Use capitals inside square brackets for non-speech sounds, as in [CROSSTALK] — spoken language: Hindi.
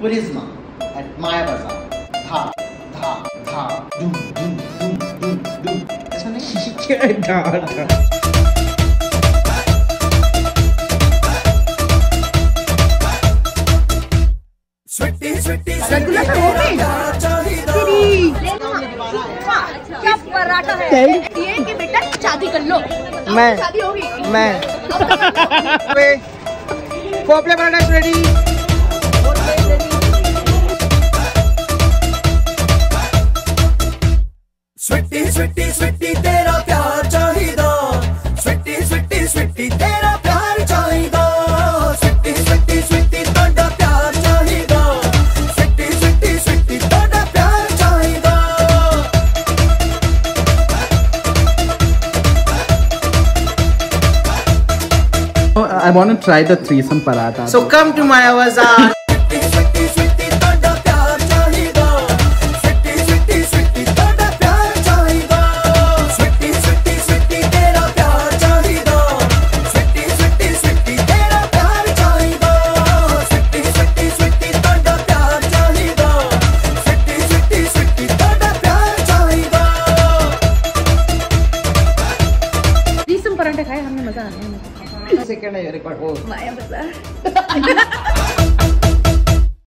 Charisma at Maya Bazaar. Dha, dha, dha, doom, doom, doom, doom, doom. ऐसा नहीं क्या तो हो पराठा है ये कि बेटा शादी कर लो मैं- शादी होगी मैं पोपले पराठा रेडी स्वीटी स्वीटी स्वीटी तेरा प्यार चाहिदा स्वीटी स्वीटी स्वीटी तेरा प्यार चाहिदा स्वीटी स्वीटी स्वीटी तोड़ा प्यार चाहिदा स्वीटी स्वीटी स्वीटी तोड़ा प्यार चाहिदा I want to try the threesome paratha. So come to Maya Bazaar. Paratha खाए हमने मज़ा आ सेकंड है रिकॉर्ड. Oh. [LAUGHS] माया बाज़ार [LAUGHS]